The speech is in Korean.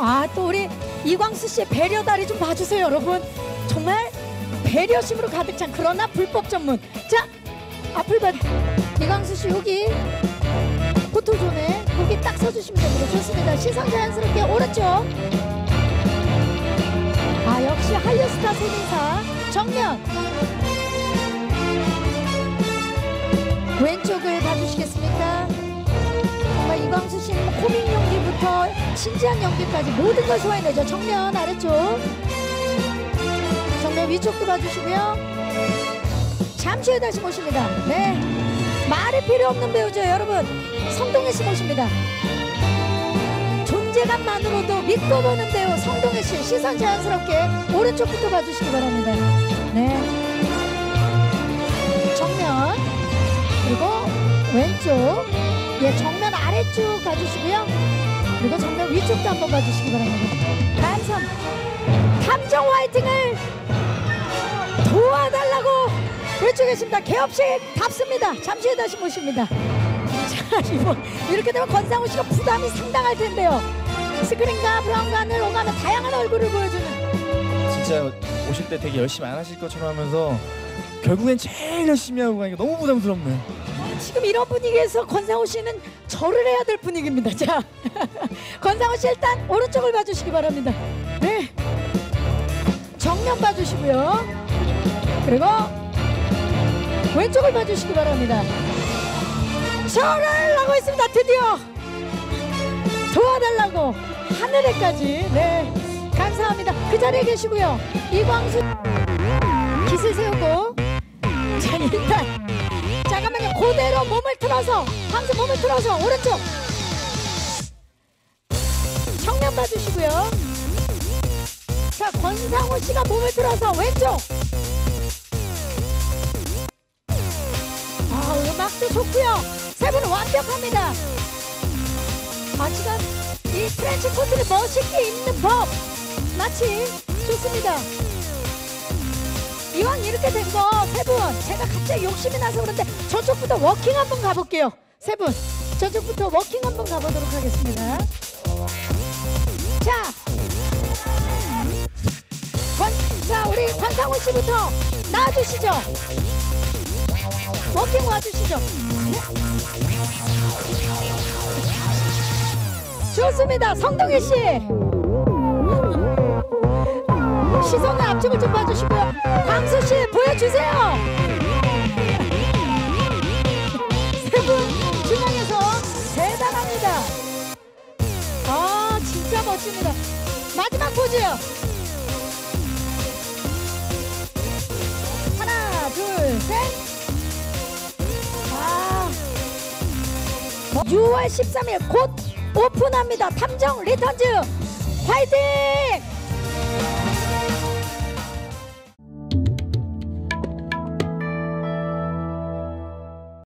아 또 우리 이광수 씨의 배려다리 좀 봐주세요 여러분. 정말 배려심으로 가득 찬 그러나 불법 전문. 자 앞을 봐. 이광수 씨 여기. 포토존에 여기 딱 서주시면 됩니다. 좋습니다. 시선 자연스럽게 오른쪽. 아 역시 한류스타 손인사 정면 진지한 연기까지 모든 걸 소화해내죠. 정면 아래쪽, 정면 위쪽도 봐주시고요. 잠시 후에 다시 모십니다. 네, 말이 필요 없는 배우죠, 여러분. 성동혜 씨 모십니다. 존재감만으로도 믿고 보는 배우 성동혜 씨 시선 자연스럽게 오른쪽부터 봐주시기 바랍니다. 네, 정면 그리고 왼쪽. 예, 정면 아래쪽 봐주시고요. 그리고 정면 위쪽도 한번 봐주시기 바랍니다. 감성 탐정 화이팅을 도와달라고 외치겠습니다. 개업식 답습니다. 잠시 후에 다시 모십니다. 자, 이거 이렇게 되면 권상우 씨가 부담이 상당할 텐데요. 스크린과 브라운관을 오가면 다양한 얼굴을 보여주는 진짜 오실 때 되게 열심히 안 하실 것처럼 하면서 결국엔 제일 열심히 하고 가니까 너무 부담스럽네요. 지금 이런 분위기에서 권상우 씨는 절을 해야 될 분위기입니다. 자, 권상우 씨 일단 오른쪽을 봐주시기 바랍니다. 네, 정면 봐주시고요. 그리고 왼쪽을 봐주시기 바랍니다. 절을 하고 있습니다. 드디어 도와달라고 하늘에까지. 네, 감사합니다. 그 자리에 계시고요. 이광수 기세 세우고 자 일단 잠깐만요. 그대로 몸을 틀어서 광수 몸을 틀어서 오른쪽 정면 봐주시고요. 자 권상우 씨가 몸을 틀어서 왼쪽. 아 음악도 좋고요. 세 분은 완벽합니다. 아 지금 이 트렌치 코트를 멋있게 입는 법 마치 좋습니다. 이렇게 된 거 세 분. 제가 갑자기 욕심이 나서 그런데 저쪽부터 walking 한번 가볼게요. 세 분. 저쪽부터 walking 한번 가보도록 하겠습니다. 자, 권, 자 우리 권상우 씨부터 나와주시죠. 워킹 와주시죠. 좋습니다. 성동희 씨 시선을 앞쪽을 좀 봐주시고요. 광수 씨 보여주세요. 세 분 중앙에서 대단합니다. 아 진짜 멋집니다. 마지막 포즈요. 하나 둘 셋. 아 6월 13일 곧 오픈합니다. 탐정 리턴즈 화이팅!